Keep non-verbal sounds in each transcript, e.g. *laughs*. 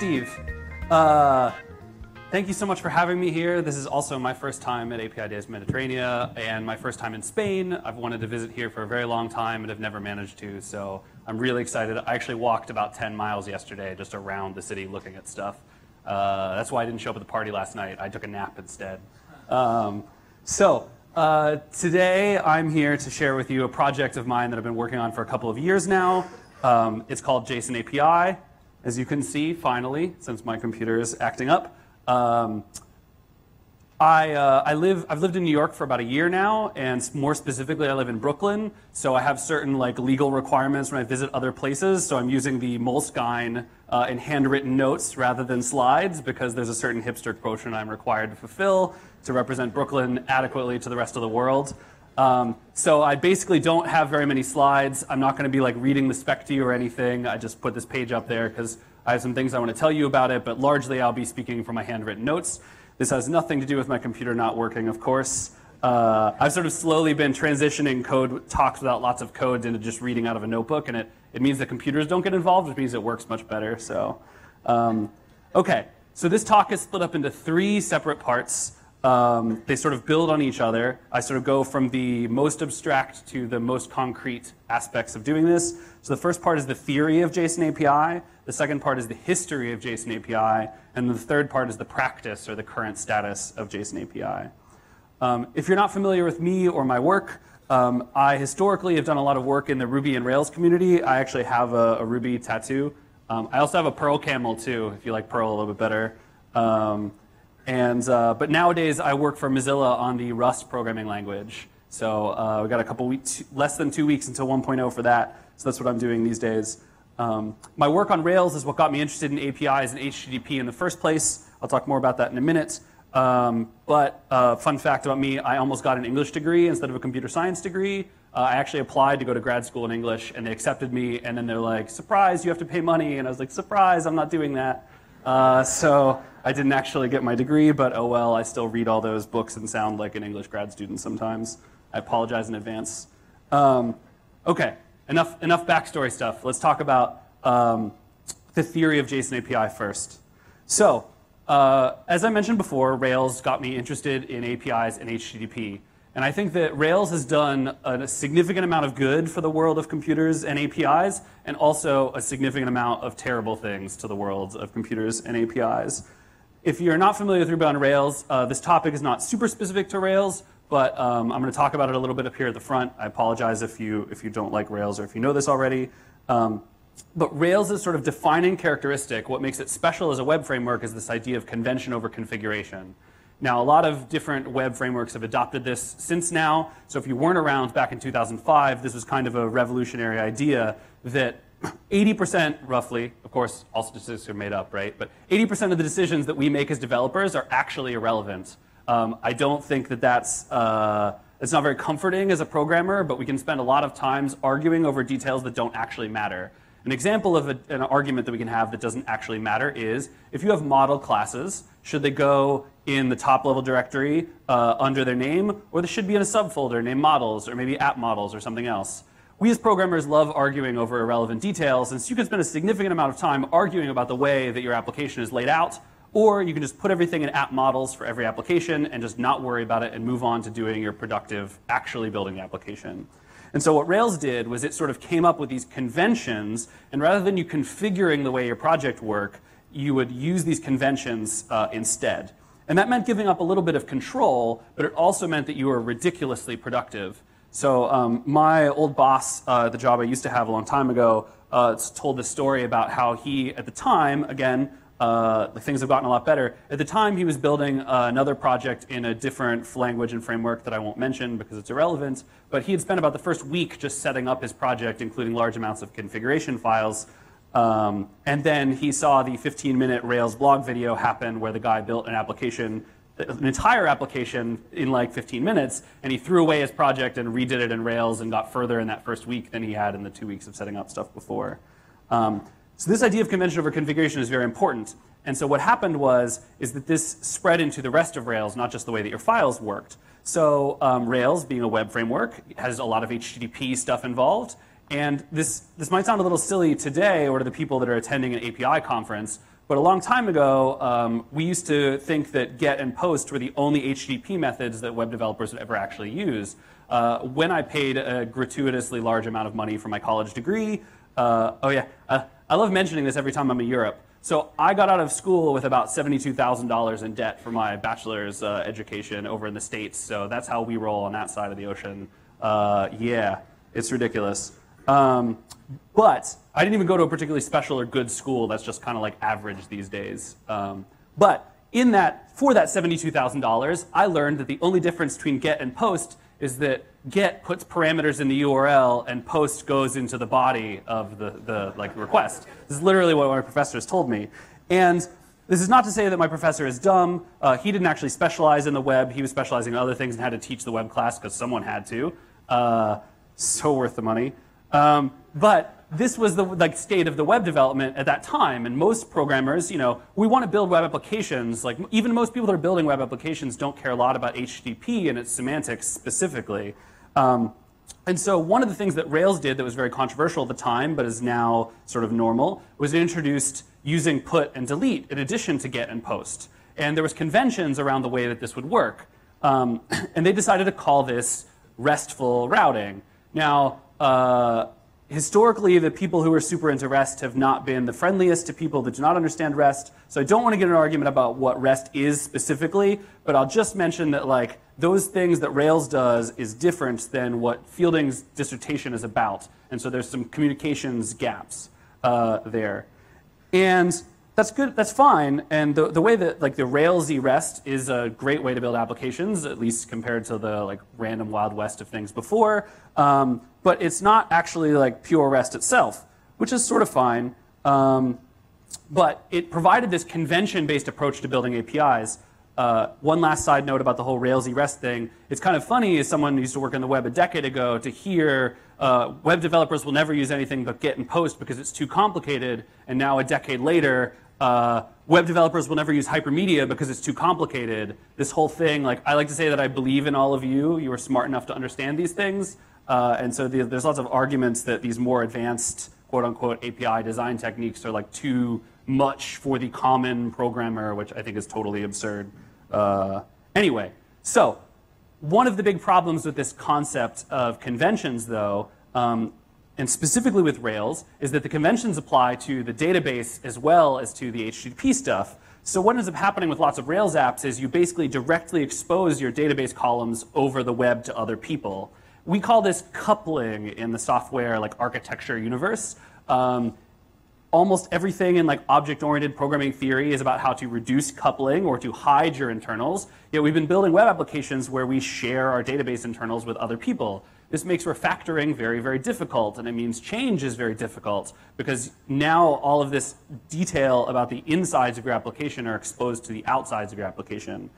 Steve. Uh, thank you so much for having me here. This is also my first time at API Days Mediterranean and my first time in Spain. I've wanted to visit here for a very long time and have never managed to, so I'm really excited. I actually walked about 10 miles yesterday just around the city looking at stuff. Uh, that's why I didn't show up at the party last night. I took a nap instead. Um, so, uh, today I'm here to share with you a project of mine that I've been working on for a couple of years now. Um, it's called JSON API. As you can see, finally, since my computer is acting up. Um, I, uh, I live, I've lived in New York for about a year now, and more specifically, I live in Brooklyn. So I have certain like legal requirements when I visit other places. So I'm using the Moleskine uh, in handwritten notes rather than slides because there's a certain hipster quotient I'm required to fulfill to represent Brooklyn adequately to the rest of the world. Um, so I basically don't have very many slides. I'm not going to be like reading the spec to you or anything. I just put this page up there because I have some things I want to tell you about it, but largely I'll be speaking from my handwritten notes. This has nothing to do with my computer not working, of course. Uh, I've sort of slowly been transitioning code talks without lots of codes into just reading out of a notebook, and it, it means that computers don't get involved, which means it works much better. So, um, okay, so this talk is split up into three separate parts. Um, they sort of build on each other. I sort of go from the most abstract to the most concrete aspects of doing this. So the first part is the theory of JSON API. The second part is the history of JSON API. And the third part is the practice or the current status of JSON API. Um, if you're not familiar with me or my work, um, I historically have done a lot of work in the Ruby and Rails community. I actually have a, a Ruby tattoo. Um, I also have a Perl camel too, if you like Perl a little bit better. Um, and, uh, but nowadays, I work for Mozilla on the Rust programming language. So uh, we got a couple weeks, less than two weeks until 1.0 for that. So that's what I'm doing these days. Um, my work on Rails is what got me interested in APIs and HTTP in the first place. I'll talk more about that in a minute. Um, but uh, fun fact about me, I almost got an English degree instead of a computer science degree. Uh, I actually applied to go to grad school in English, and they accepted me. And then they're like, "Surprise! You have to pay money." And I was like, "Surprise! I'm not doing that." Uh, so I didn't actually get my degree, but oh well, I still read all those books and sound like an English grad student sometimes. I apologize in advance. Um, okay, enough, enough backstory stuff. Let's talk about um, the theory of JSON API first. So, uh, as I mentioned before, Rails got me interested in APIs and HTTP. And I think that Rails has done a significant amount of good for the world of computers and APIs, and also a significant amount of terrible things to the world of computers and APIs. If you're not familiar with Ruby on Rails, uh, this topic is not super specific to Rails, but um, I'm going to talk about it a little bit up here at the front. I apologize if you if you don't like Rails or if you know this already. Um, but Rails is sort of defining characteristic. What makes it special as a web framework is this idea of convention over configuration. Now, a lot of different web frameworks have adopted this since now. So if you weren't around back in 2005, this was kind of a revolutionary idea that 80% roughly, of course, all statistics are made up, right? But 80% of the decisions that we make as developers are actually irrelevant. Um, I don't think that that's, uh, it's not very comforting as a programmer, but we can spend a lot of times arguing over details that don't actually matter. An example of a, an argument that we can have that doesn't actually matter is if you have model classes, should they go in the top level directory uh, under their name, or they should be in a subfolder named models, or maybe app models, or something else? We as programmers love arguing over irrelevant details, and so you can spend a significant amount of time arguing about the way that your application is laid out, or you can just put everything in app models for every application and just not worry about it and move on to doing your productive, actually building the application. And so what Rails did was it sort of came up with these conventions, and rather than you configuring the way your project work, you would use these conventions uh, instead. And that meant giving up a little bit of control, but it also meant that you were ridiculously productive. So um, my old boss, uh, the job I used to have a long time ago, uh, told this story about how he, at the time, again, uh, things have gotten a lot better. At the time, he was building uh, another project in a different language and framework that I won't mention because it's irrelevant. But he had spent about the first week just setting up his project, including large amounts of configuration files. Um, and then he saw the 15 minute Rails blog video happen where the guy built an application, an entire application in like 15 minutes. And he threw away his project and redid it in Rails and got further in that first week than he had in the two weeks of setting up stuff before. Um, so this idea of convention over configuration is very important. And so what happened was is that this spread into the rest of Rails, not just the way that your files worked. So um, Rails, being a web framework, has a lot of HTTP stuff involved. And this, this might sound a little silly today or to the people that are attending an API conference, But a long time ago, um, we used to think that GET and POST were the only HTTP methods that web developers would ever actually use. Uh, when I paid a gratuitously large amount of money for my college degree, uh, oh yeah, uh, I love mentioning this every time I'm in Europe. So I got out of school with about $72,000 in debt for my bachelor's uh, education over in the States. So that's how we roll on that side of the ocean. Uh, yeah, it's ridiculous. Um, but I didn't even go to a particularly special or good school. That's just kind of like average these days. Um, but in that, for that $72,000, I learned that the only difference between GET and POST is that GET puts parameters in the URL and POST goes into the body of the, the like request. This is literally what my professors told me. And this is not to say that my professor is dumb. Uh, he didn't actually specialize in the web. He was specializing in other things and had to teach the web class because someone had to. Uh, so worth the money. Um, but this was the like state of the web development at that time, and most programmers, you know, we want to build web applications. Like even most people that are building web applications don't care a lot about HTTP and its semantics specifically. Um, and so one of the things that Rails did that was very controversial at the time, but is now sort of normal, was it introduced using put and delete in addition to get and post. And there was conventions around the way that this would work. Um, *clears throat* and they decided to call this RESTful routing. Now, uh, historically, the people who are super into REST have not been the friendliest to people that do not understand REST. So I don't want to get an argument about what REST is specifically, but I'll just mention that like those things that Rails does is different than what Fielding's dissertation is about. And so there's some communications gaps uh, there. And that's good, that's fine. And the, the way that like the Railsy REST is a great way to build applications, at least compared to the like random wild west of things before. Um, but it's not actually like pure REST itself, which is sort of fine. Um, but it provided this convention-based approach to building APIs. Uh, one last side note about the whole Railsy REST thing. It's kind of funny as someone who used to work in the web a decade ago to hear uh, web developers will never use anything but get and post because it's too complicated. And now a decade later, uh, web developers will never use hypermedia because it's too complicated. This whole thing, like I like to say that I believe in all of you. You are smart enough to understand these things. Uh, and so the, there's lots of arguments that these more advanced quote unquote API design techniques are like too much for the common programmer, which I think is totally absurd. Uh, anyway, so one of the big problems with this concept of conventions, though, um, and specifically with Rails, is that the conventions apply to the database as well as to the HTTP stuff. So what ends up happening with lots of Rails apps is you basically directly expose your database columns over the web to other people we call this coupling in the software like architecture universe. Um, almost everything in like object-oriented programming theory is about how to reduce coupling or to hide your internals. Yet we've been building web applications where we share our database internals with other people. This makes refactoring very, very difficult, and it means change is very difficult because now all of this detail about the insides of your application are exposed to the outsides of your application.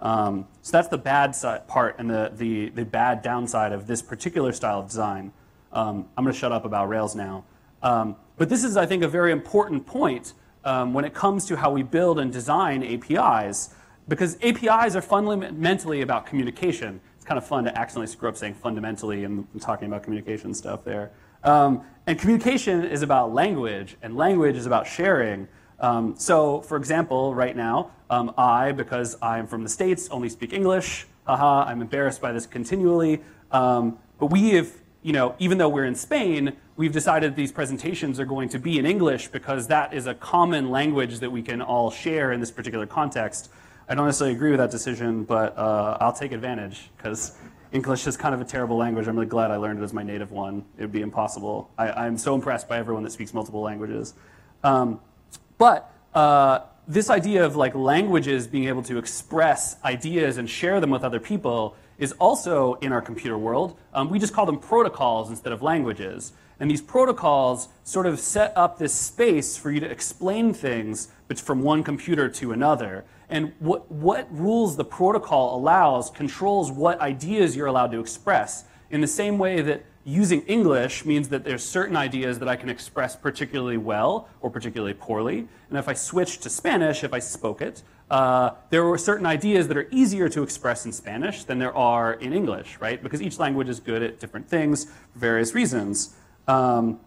Um, so that's the bad part and the, the, the bad downside of this particular style of design. Um, I'm going to shut up about Rails now. Um, but this is, I think, a very important point um, when it comes to how we build and design APIs, because APIs are fundamentally about communication. It's kind of fun to accidentally screw up saying fundamentally and talking about communication stuff there. Um, and communication is about language, and language is about sharing. Um, so, for example, right now, um, I, because I'm from the States, only speak English. Haha, I'm embarrassed by this continually. Um, but we have, you know, even though we're in Spain, we've decided these presentations are going to be in English because that is a common language that we can all share in this particular context. I don't necessarily agree with that decision, but uh, I'll take advantage because English is kind of a terrible language. I'm really glad I learned it as my native one. It would be impossible. I, am so impressed by everyone that speaks multiple languages. Um, but uh, this idea of like languages being able to express ideas and share them with other people is also in our computer world. Um, we just call them protocols instead of languages. And these protocols sort of set up this space for you to explain things from one computer to another. And what, what rules the protocol allows controls what ideas you're allowed to express in the same way that using English means that there's certain ideas that I can express particularly well or particularly poorly. And if I switch to Spanish, if I spoke it, uh, there are certain ideas that are easier to express in Spanish than there are in English, right? Because each language is good at different things for various reasons. Um,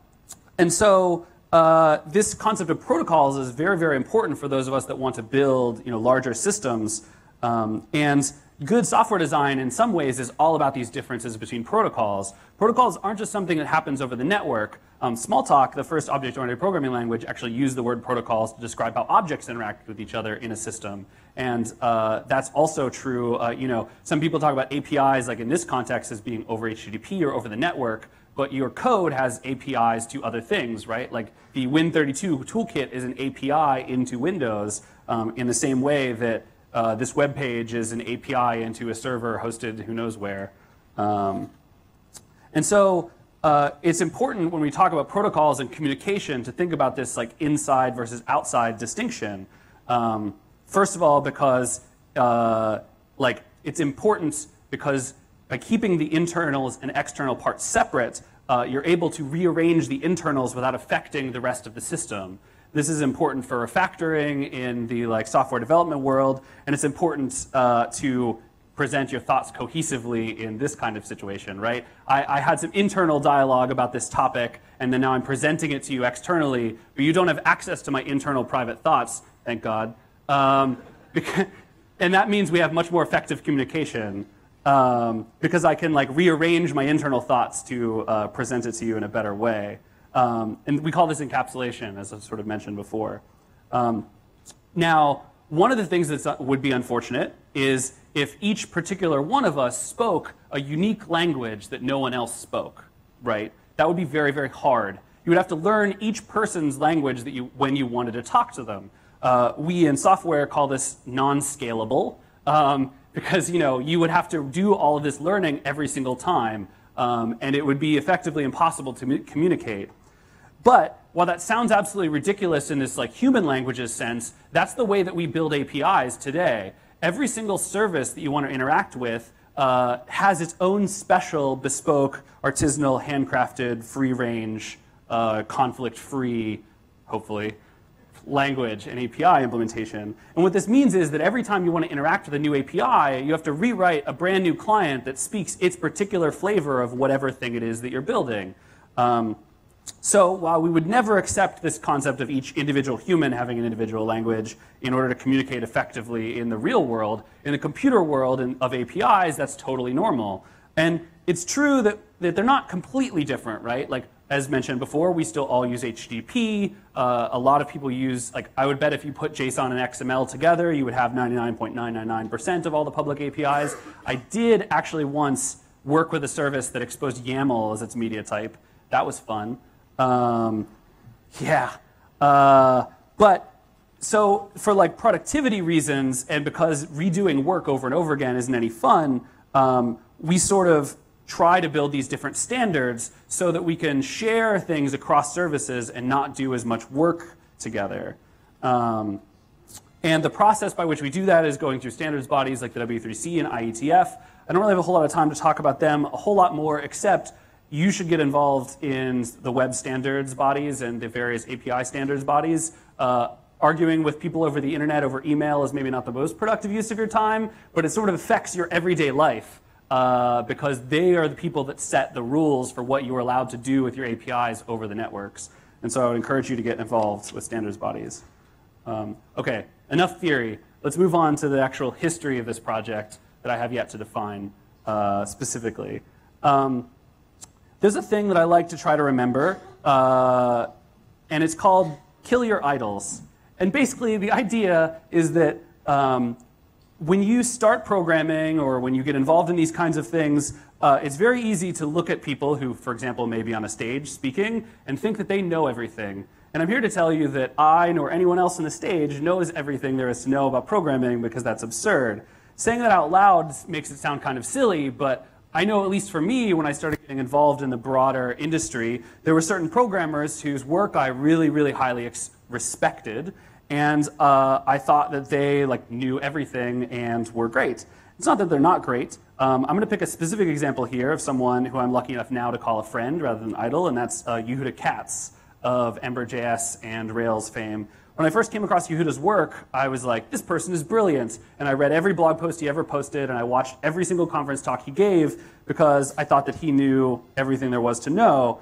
and so uh, this concept of protocols is very, very important for those of us that want to build you know, larger systems. Um, and good software design, in some ways, is all about these differences between protocols. Protocols aren't just something that happens over the network. Um, Smalltalk, the first object-oriented programming language, actually used the word protocols to describe how objects interact with each other in a system. And uh, that's also true. Uh, you know, some people talk about APIs, like in this context, as being over HTTP or over the network but your code has APIs to other things, right? Like the Win32 toolkit is an API into Windows um, in the same way that uh, this web page is an API into a server hosted who knows where. Um, and so uh, it's important when we talk about protocols and communication to think about this like inside versus outside distinction. Um, first of all, because uh, like it's important because by keeping the internals and external parts separate, uh, you're able to rearrange the internals without affecting the rest of the system. This is important for refactoring in the like software development world, and it's important uh, to present your thoughts cohesively in this kind of situation, right? I, I, had some internal dialogue about this topic, and then now I'm presenting it to you externally, but you don't have access to my internal private thoughts, thank God. Um, *laughs* because, and that means we have much more effective communication um, because I can like rearrange my internal thoughts to uh, present it to you in a better way. Um, and we call this encapsulation, as I sort of mentioned before. Um, now, one of the things that uh, would be unfortunate is if each particular one of us spoke a unique language that no one else spoke, right? That would be very, very hard. You would have to learn each person's language that you, when you wanted to talk to them. Uh, we in software call this non-scalable. Um, because you know you would have to do all of this learning every single time, um, and it would be effectively impossible to communicate. But while that sounds absolutely ridiculous in this like human languages sense, that's the way that we build APIs today. Every single service that you want to interact with uh, has its own special, bespoke, artisanal, handcrafted, free-range, uh, conflict-free, hopefully, language and API implementation. And what this means is that every time you want to interact with a new API, you have to rewrite a brand new client that speaks its particular flavor of whatever thing it is that you're building. Um, so while we would never accept this concept of each individual human having an individual language in order to communicate effectively in the real world, in the computer world of APIs, that's totally normal. And it's true that, that they're not completely different, right? Like as mentioned before, we still all use HTTP. Uh, a lot of people use, like, I would bet if you put JSON and XML together, you would have 99.999% of all the public APIs. I did actually once work with a service that exposed YAML as its media type. That was fun. Um, yeah. Uh, but so for like productivity reasons and because redoing work over and over again isn't any fun, um, we sort of try to build these different standards so that we can share things across services and not do as much work together. Um, and the process by which we do that is going through standards bodies like the W3C and IETF. I don't really have a whole lot of time to talk about them a whole lot more, except you should get involved in the web standards bodies and the various API standards bodies. Uh, arguing with people over the internet, over email, is maybe not the most productive use of your time, but it sort of affects your everyday life uh, because they are the people that set the rules for what you are allowed to do with your APIs over the networks. And so I would encourage you to get involved with standards bodies. Um, okay, enough theory. Let's move on to the actual history of this project that I have yet to define uh, specifically. Um, there's a thing that I like to try to remember, uh, and it's called kill your idols. And basically, the idea is that um, when you start programming or when you get involved in these kinds of things, uh, it's very easy to look at people who, for example, may be on a stage speaking and think that they know everything. And I'm here to tell you that I, nor anyone else on the stage, knows everything there is to know about programming because that's absurd. Saying that out loud makes it sound kind of silly, but I know, at least for me, when I started getting involved in the broader industry, there were certain programmers whose work I really, really highly respected and uh, I thought that they like knew everything and were great. It's not that they're not great. Um, I'm going to pick a specific example here of someone who I'm lucky enough now to call a friend rather than idol, and that's uh, Yehuda Katz of Ember.js and Rails fame. When I first came across Yehuda's work, I was like, this person is brilliant. And I read every blog post he ever posted, and I watched every single conference talk he gave because I thought that he knew everything there was to know.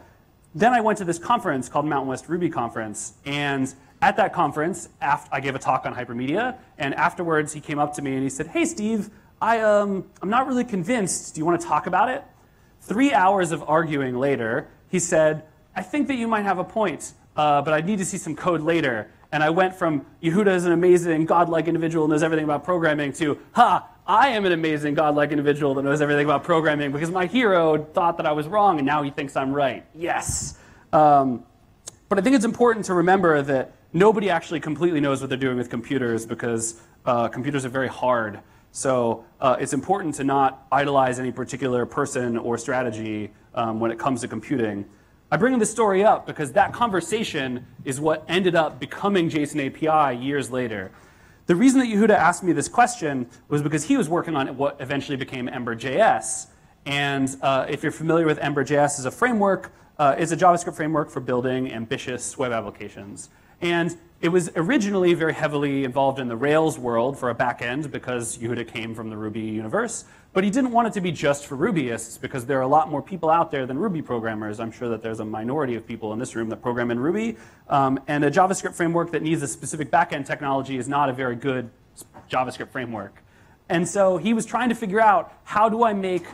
then I went to this conference called Mountain West Ruby Conference, and at that conference, after I gave a talk on hypermedia, and afterwards he came up to me and he said, "Hey, Steve, I um, I'm not really convinced. Do you want to talk about it?" Three hours of arguing later, he said, "I think that you might have a point, uh, but I'd need to see some code later." And I went from Yehuda is an amazing, godlike individual knows everything about programming to, ha, I am an amazing, godlike individual that knows everything about programming because my hero thought that I was wrong and now he thinks I'm right. Yes. Um, but I think it's important to remember that nobody actually completely knows what they're doing with computers because uh, computers are very hard. So uh, it's important to not idolize any particular person or strategy um, when it comes to computing. I bring this story up because that conversation is what ended up becoming JSON API years later. The reason that Yehuda asked me this question was because he was working on what eventually became Ember.js. And uh, if you're familiar with Ember.js as a framework, uh, it's a JavaScript framework for building ambitious web applications. And it was originally very heavily involved in the Rails world for a backend because Yehuda came from the Ruby universe. But he didn't want it to be just for Rubyists because there are a lot more people out there than Ruby programmers. I'm sure that there's a minority of people in this room that program in Ruby. Um, and a JavaScript framework that needs a specific backend technology is not a very good JavaScript framework. And so he was trying to figure out how do I make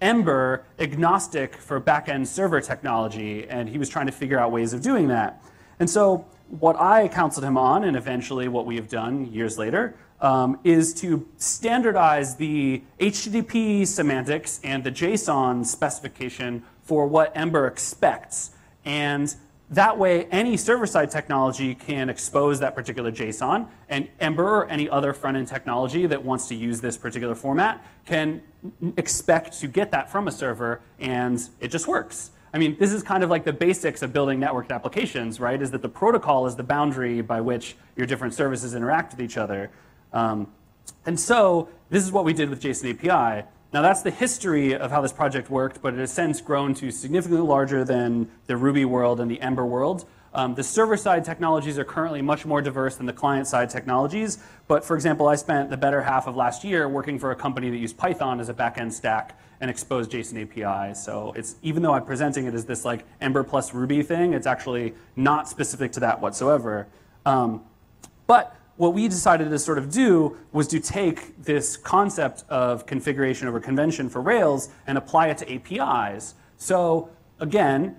Ember agnostic for backend server technology? And he was trying to figure out ways of doing that. And so what I counseled him on, and eventually what we have done years later, um, is to standardize the HTTP semantics and the JSON specification for what Ember expects. And that way, any server-side technology can expose that particular JSON, and Ember or any other front-end technology that wants to use this particular format can expect to get that from a server, and it just works. I mean, this is kind of like the basics of building networked applications, right? Is that the protocol is the boundary by which your different services interact with each other. Um, and so this is what we did with JSON API. Now that's the history of how this project worked, but it has since grown to significantly larger than the Ruby world and the Ember world. Um, the server-side technologies are currently much more diverse than the client-side technologies. But for example, I spent the better half of last year working for a company that used Python as a back-end stack and exposed JSON API. So it's even though I'm presenting it as this like Ember plus Ruby thing, it's actually not specific to that whatsoever. Um, but what we decided to sort of do was to take this concept of configuration over convention for Rails and apply it to APIs. So again,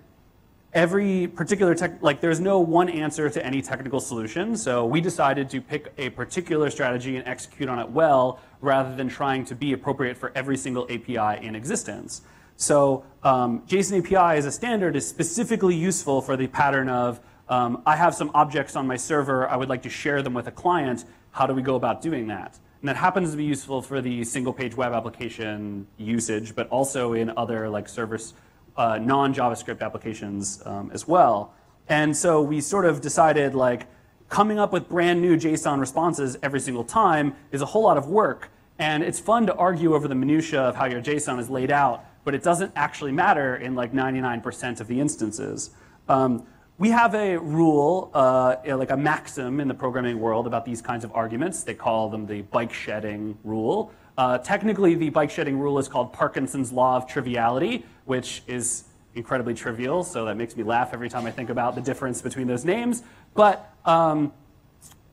every particular tech, like there's no one answer to any technical solution. So we decided to pick a particular strategy and execute on it well rather than trying to be appropriate for every single API in existence. So um, JSON API as a standard is specifically useful for the pattern of um, I have some objects on my server, I would like to share them with a client. How do we go about doing that? And that happens to be useful for the single page web application usage, but also in other like service, uh, non-JavaScript applications um, as well. And so we sort of decided like coming up with brand new JSON responses every single time is a whole lot of work. And it's fun to argue over the minutia of how your JSON is laid out, but it doesn't actually matter in like 99% of the instances. Um, we have a rule, uh, like a maxim in the programming world about these kinds of arguments. They call them the bike shedding rule. Uh, technically, the bike shedding rule is called Parkinson's law of triviality, which is incredibly trivial, so that makes me laugh every time I think about the difference between those names. But um,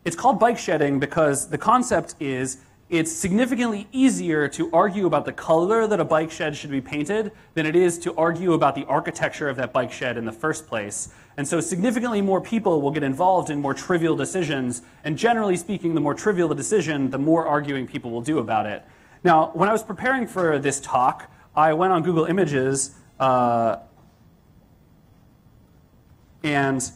it's called bike shedding because the concept is it's significantly easier to argue about the color that a bike shed should be painted than it is to argue about the architecture of that bike shed in the first place. And so significantly more people will get involved in more trivial decisions. And generally speaking, the more trivial the decision, the more arguing people will do about it. Now, when I was preparing for this talk, I went on Google Images uh, and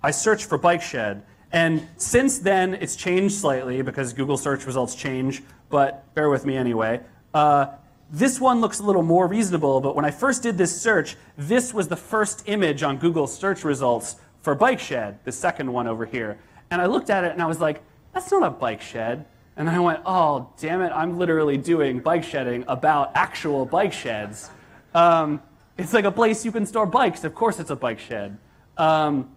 I searched for bike shed. And since then, it's changed slightly because Google search results change, but bear with me anyway. Uh, this one looks a little more reasonable, but when I first did this search, this was the first image on Google search results for bike shed, the second one over here. And I looked at it and I was like, that's not a bike shed. And I went, oh, damn it, I'm literally doing bike shedding about actual bike sheds. Um, it's like a place you can store bikes. Of course, it's a bike shed. Um,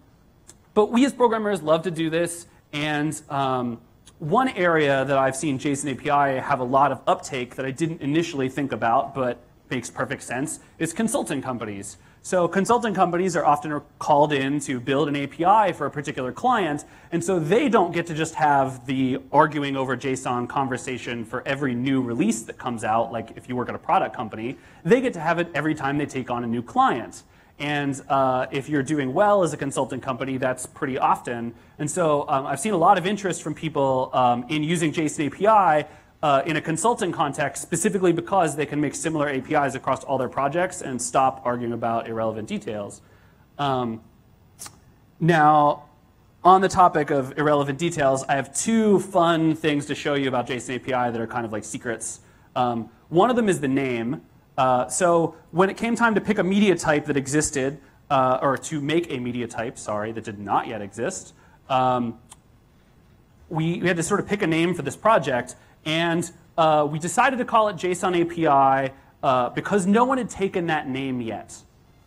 but we as programmers love to do this. And um, one area that I've seen JSON API have a lot of uptake that I didn't initially think about, but makes perfect sense, is consulting companies. So consulting companies are often called in to build an API for a particular client, and so they don't get to just have the arguing over JSON conversation for every new release that comes out, like if you work at a product company. They get to have it every time they take on a new client. And uh, if you're doing well as a consulting company, that's pretty often. And so um, I've seen a lot of interest from people um, in using JSON API uh, in a consulting context, specifically because they can make similar APIs across all their projects and stop arguing about irrelevant details. Um, now, on the topic of irrelevant details, I have two fun things to show you about JSON API that are kind of like secrets. Um, one of them is the name. Uh, so when it came time to pick a media type that existed, uh, or to make a media type, sorry, that did not yet exist, um, we, we, had to sort of pick a name for this project. And uh, we decided to call it JSON API uh, because no one had taken that name yet,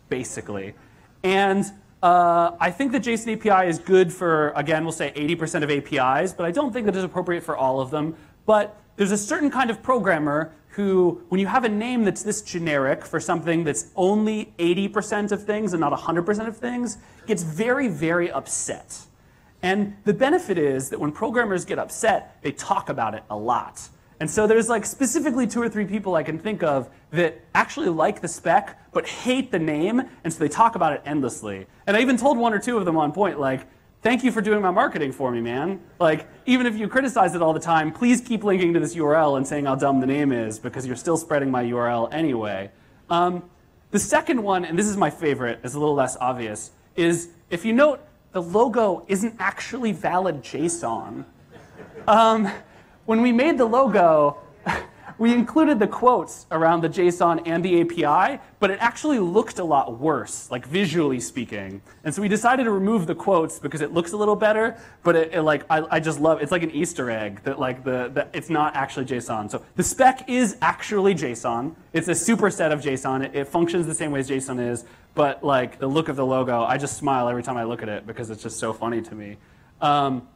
basically. And uh, I think that JSON API is good for, again, we'll say 80% of APIs, but I don't think that it's appropriate for all of them. But there's a certain kind of programmer who, when you have a name that's this generic for something that's only 80% of things and not 100% of things, gets very, very upset. And the benefit is that when programmers get upset, they talk about it a lot. And so there's like specifically two or three people I can think of that actually like the spec but hate the name, and so they talk about it endlessly. And I even told one or two of them on point, like, thank you for doing my marketing for me, man. Like, even if you criticize it all the time, please keep linking to this URL and saying how dumb the name is because you're still spreading my URL anyway. Um, the second one, and this is my favorite, is a little less obvious, is if you note the logo isn't actually valid JSON. Um, when we made the logo, we included the quotes around the JSON and the API, but it actually looked a lot worse, like visually speaking. And so we decided to remove the quotes because it looks a little better, but it, it like I, I, just love it's like an Easter egg that like the, the it's not actually JSON. So the spec is actually JSON. It's a superset of JSON. It, it functions the same way as JSON is, but like the look of the logo, I just smile every time I look at it because it's just so funny to me. Um,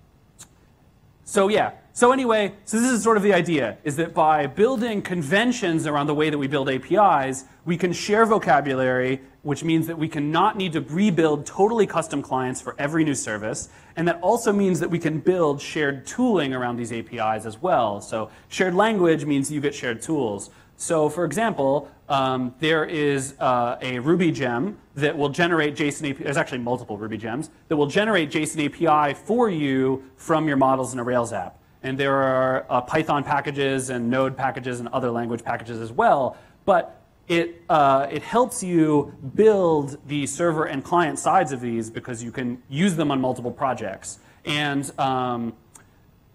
so yeah, so anyway, so this is sort of the idea, is that by building conventions around the way that we build APIs, we can share vocabulary, which means that we can not need to rebuild totally custom clients for every new service. And that also means that we can build shared tooling around these APIs as well. So shared language means you get shared tools. So for example, um, there is uh, a Ruby gem that will generate JSON API. There's actually multiple Ruby gems that will generate JSON API for you from your models in a Rails app. And there are uh, Python packages and Node packages and other language packages as well. But it, uh, it helps you build the server and client sides of these because you can use them on multiple projects. And um,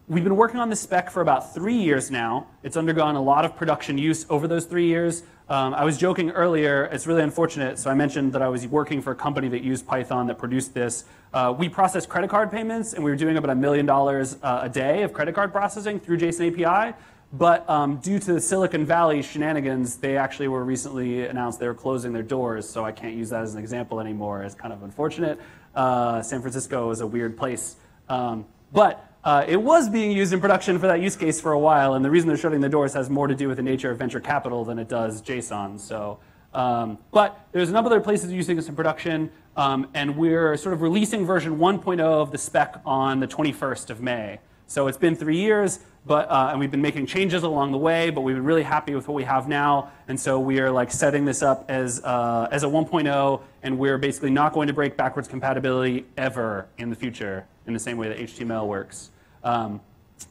We've been working on this spec for about three years now. It's undergone a lot of production use over those three years. Um, I was joking earlier, it's really unfortunate. So I mentioned that I was working for a company that used Python that produced this. Uh, we processed credit card payments, and we were doing about a million dollars uh, a day of credit card processing through JSON API. But um, due to the Silicon Valley shenanigans, they actually were recently announced they were closing their doors. So I can't use that as an example anymore. It's kind of unfortunate. Uh, San Francisco is a weird place. Um, but uh, it was being used in production for that use case for a while, and the reason they're shutting the doors has more to do with the nature of venture capital than it does JSON. So, um, but there's a number of other places using this in production, um, and we're sort of releasing version 1.0 of the spec on the 21st of May. So it's been three years, but uh, and we've been making changes along the way, but we've been really happy with what we have now, and so we are like setting this up as uh, as a 1.0, and we're basically not going to break backwards compatibility ever in the future in the same way that HTML works. Um,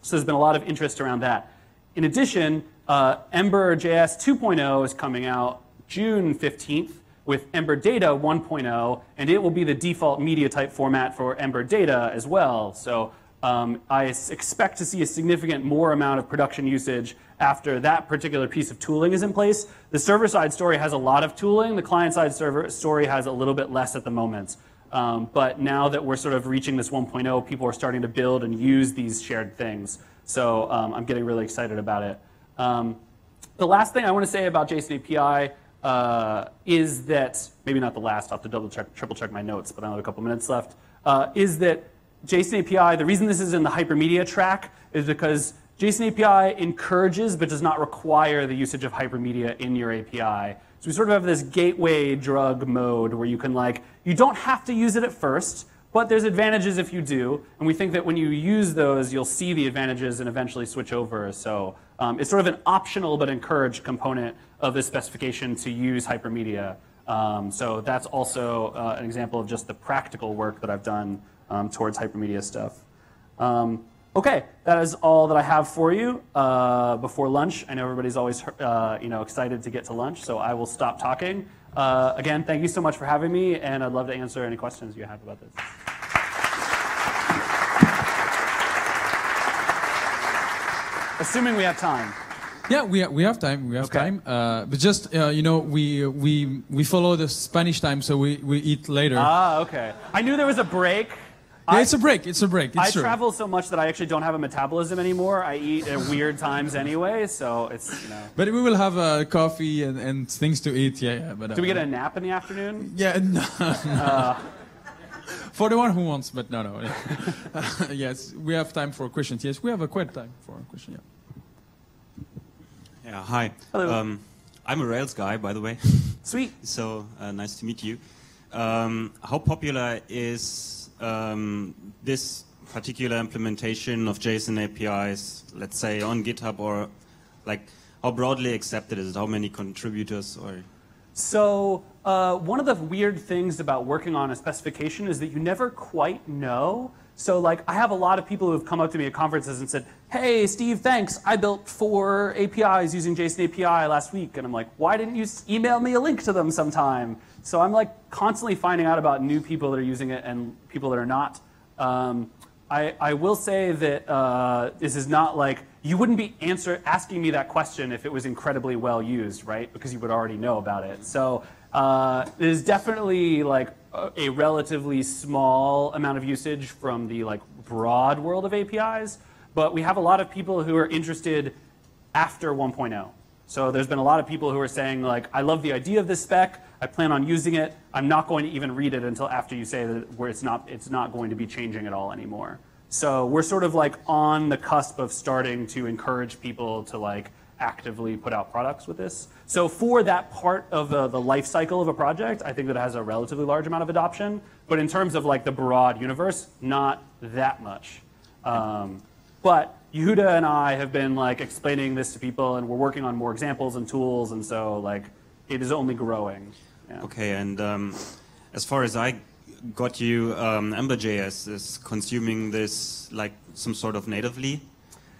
so there's been a lot of interest around that. In addition, uh, Ember JS 2.0 is coming out June 15th with Ember Data 1.0, and it will be the default media type format for Ember Data as well. So um, I expect to see a significant more amount of production usage after that particular piece of tooling is in place. The server-side story has a lot of tooling. The client-side server story has a little bit less at the moment. Um, but now that we're sort of reaching this 1.0, people are starting to build and use these shared things. So um, I'm getting really excited about it. Um, the last thing I want to say about JSON API uh, is that, maybe not the last, I'll have to double check, triple check my notes, but I have a couple minutes left, uh, is that JSON API, the reason this is in the hypermedia track is because JSON API encourages but does not require the usage of hypermedia in your API. So we sort of have this gateway drug mode where you can like, you don't have to use it at first, but there's advantages if you do. And we think that when you use those, you'll see the advantages and eventually switch over. So um, it's sort of an optional but encouraged component of this specification to use hypermedia. Um, so that's also uh, an example of just the practical work that I've done um, towards hypermedia stuff. Um, okay, that is all that I have for you uh, before lunch. I know everybody's always uh, you know excited to get to lunch, so I will stop talking. Uh, again, thank you so much for having me, and I'd love to answer any questions you have about this. Assuming we have time. Yeah, we, we have time. We have Okay. time. Uh, but just uh, you know, we we we follow the Spanish time, so we, we eat later. Ah, okay. I knew there was a break. Yeah, I- it's a break. It's a break. It's I true. travel so much that I actually don't have a metabolism anymore. I eat at weird times anyway, so it's you know. But we will have uh, coffee and, and things to eat. Yeah, yeah. But uh, Do we get a nap in the afternoon? Yeah. *laughs* No. for the one who wants, but no, no. *laughs* yes, we have time for questions. Yes, we have a quite time for a question. Yeah. Yeah, hi. Hello. Um, I'm a Rails guy, by the way, Sweet. *laughs* so uh, nice to meet you. Um, how popular is um, this particular implementation of JSON APIs, let's say on GitHub, or like how broadly accepted is it? How many contributors or? So uh, one of the weird things about working on a specification is that you never quite know. So like I have a lot of people who have come up to me at conferences and said, "Hey, Steve, thanks. I built four APIs using JSON API last week." And I'm like, "Why didn't you email me a link to them sometime?" So I'm like constantly finding out about new people that are using it and people that are not. Um, I, I will say that uh, this is not like you wouldn't be answer asking me that question if it was incredibly well used, right? Because you would already know about it. So uh, there's definitely like a, a relatively small amount of usage from the like broad world of APIs, but we have a lot of people who are interested after 1.0. So there's been a lot of people who are saying like, I love the idea of this spec. I plan on using it. I'm not going to even read it until after you say that where it's not it's not going to be changing at all anymore. So we're sort of like on the cusp of starting to encourage people to like actively put out products with this. So for that part of the, the life cycle of a project, I think that it has a relatively large amount of adoption. But in terms of like the broad universe, not that much. Um, but Yehuda and I have been like explaining this to people, and we're working on more examples and tools, and so like it is only growing. Yeah. Okay, and um, as far as I got you, um, Ember.js is consuming this like some sort of natively.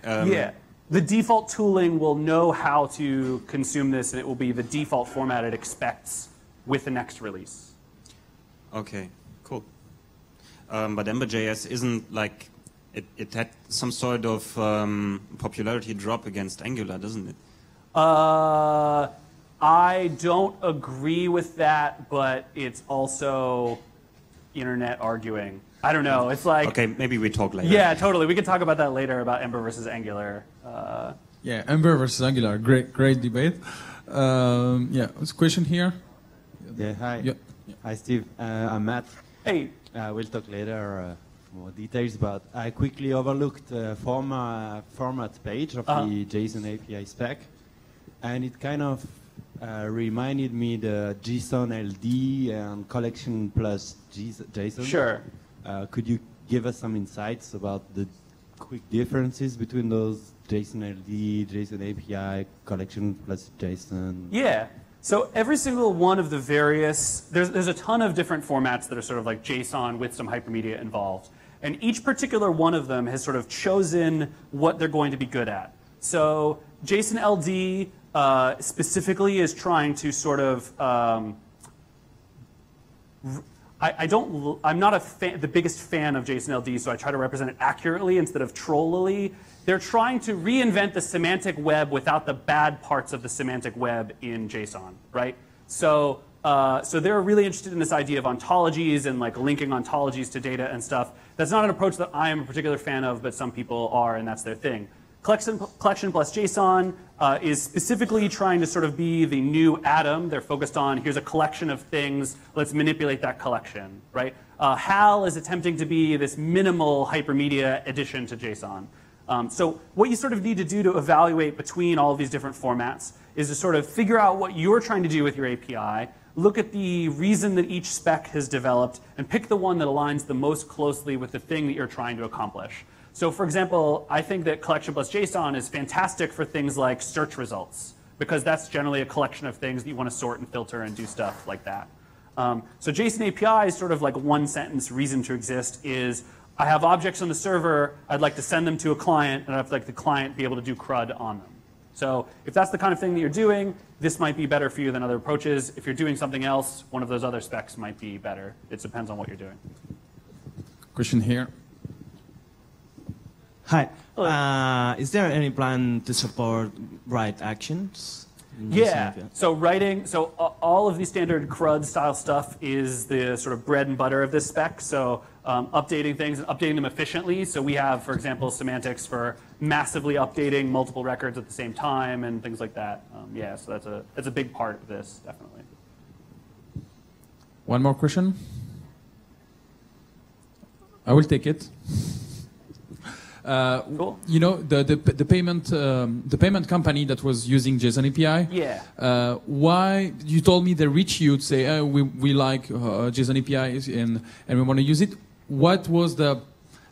Um, yeah. The default tooling will know how to consume this, and it will be the default format it expects with the next release. Okay, cool. Um, but Ember.js isn't like it, it had some sort of um, popularity drop against Angular, doesn't it? Uh, I don't agree with that, but it's also internet arguing. I don't know. It's like Okay, maybe we talk later. yeah, totally. We can talk about that later about Ember versus Angular. Uh, Yeah, Ember versus Angular. Great, great debate. Um, yeah, what's a question here? Yeah, hi. Yeah. Hi, Steve. Uh, I'm Matt. hey, Uh, we'll talk later uh, more details, but I quickly overlooked the forma, format page of Uh-huh. the JSON API spec, and it kind of uh, reminded me the JSON LD and collection plus JSON. sure. Uh, could you give us some insights about the quick differences between those JSON LD, JSON API, collection plus JSON? Yeah. So every single one of the various, there's, there's a ton of different formats that are sort of like JSON with some hypermedia involved. And each particular one of them has sort of chosen what they're going to be good at. So JSON LD uh, specifically is trying to sort of um, I, I don't. I'm not a fan, the biggest fan of JSON LD, so I try to represent it accurately instead of trollily. They're trying to reinvent the semantic web without the bad parts of the semantic web in JSON, right? So, uh, so they're really interested in this idea of ontologies and like linking ontologies to data and stuff. That's not an approach that I am a particular fan of, but some people are, and that's their thing. Collection, collection plus JSON uh, is specifically trying to sort of be the new Atom. They're focused on here's a collection of things, let's manipulate that collection, right? Uh, HAL is attempting to be this minimal hypermedia addition to JSON. Um, so what you sort of need to do to evaluate between all of these different formats is to sort of figure out what you're trying to do with your API, look at the reason that each spec has developed, and pick the one that aligns the most closely with the thing that you're trying to accomplish. So for example, I think that collection plus JSON is fantastic for things like search results, because that's generally a collection of things that you want to sort and filter and do stuff like that. Um, so JSON API is sort of like one sentence reason to exist is I have objects on the server, I'd like to send them to a client, and I'd like the client be able to do CRUD on them. So if that's the kind of thing that you're doing, this might be better for you than other approaches. If you're doing something else, one of those other specs might be better. It depends on what you're doing. Question here. Hi. Uh, is there any plan to support write actions? Yeah. So writing, so all of the standard CRUD style stuff is the sort of bread and butter of this spec. So um, updating things and updating them efficiently. So we have, for example, semantics for massively updating multiple records at the same time and things like that. Um, yeah, so that's a that's a big part of this, definitely. One more question. I will take it. Uh, Cool. You know the the, the payment um, the payment company that was using JSON API. Yeah. Uh, why you told me they reach you to say oh, we we like uh, JSON API and and we want to use it. What was the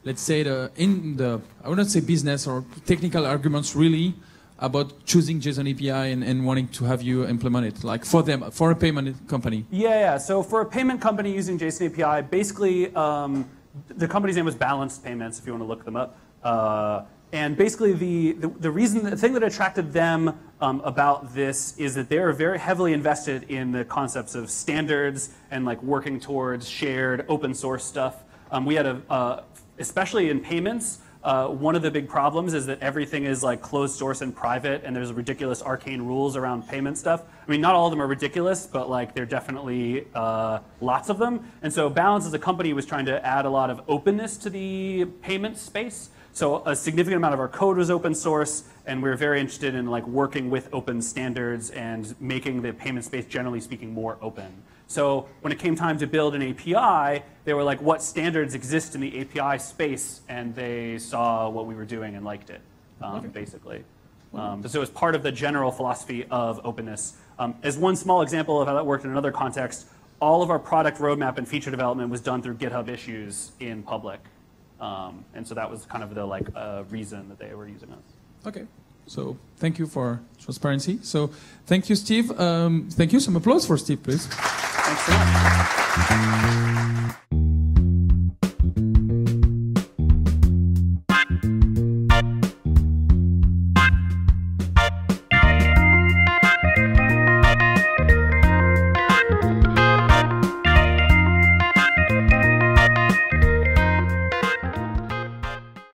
let's say the in the I would not say business or technical arguments really about choosing JSON API and, and wanting to have you implement it like for them for a payment company. Yeah, yeah. So for a payment company using JSON API, basically um, the company's name was Balanced Payments, if you want to look them up. Uh, and basically, the, the, the reason, the thing that attracted them um, about this is that they are very heavily invested in the concepts of standards and like working towards shared open source stuff. Um, we had a, uh, especially in payments, uh, one of the big problems is that everything is like closed source and private, and there's ridiculous arcane rules around payment stuff. I mean, not all of them are ridiculous, but like there are definitely uh, lots of them. And so Balance as a company was trying to add a lot of openness to the payment space. So a significant amount of our code was open source, and we are very interested in like working with open standards and making the payment space, generally speaking, more open. So when it came time to build an API, they were like, what standards exist in the API space? And they saw what we were doing and liked it, um, basically. Um, so it was part of the general philosophy of openness. Um, as one small example of how that worked in another context, all of our product roadmap and feature development was done through GitHub issues in public. Um, and so that was kind of the like uh, reason that they were using us. Okay. So thank you for transparency. So thank you, Steve. Um, thank you. Some applause for Steve, please. Thanks so much.